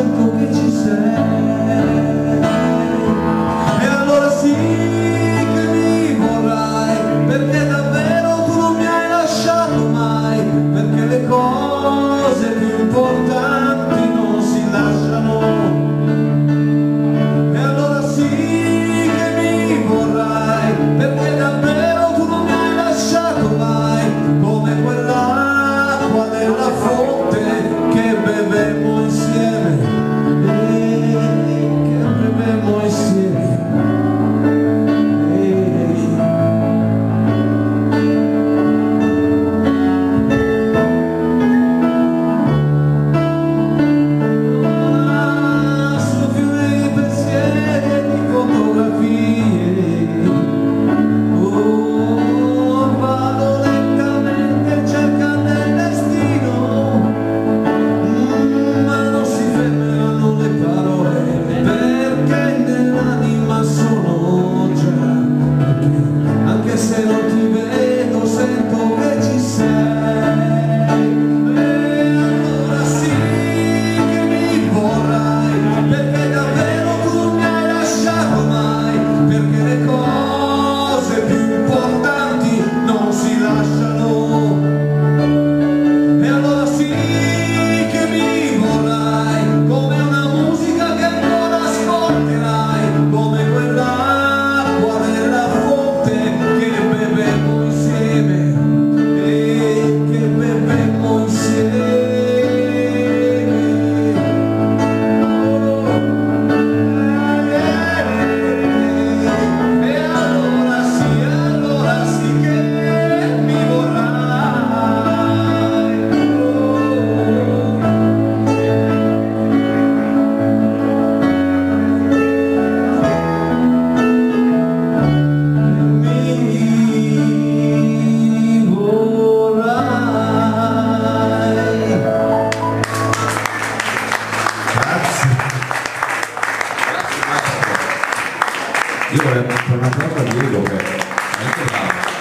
pouco te disser Io vorrei fare un applauso a Diego che è veramente bravo.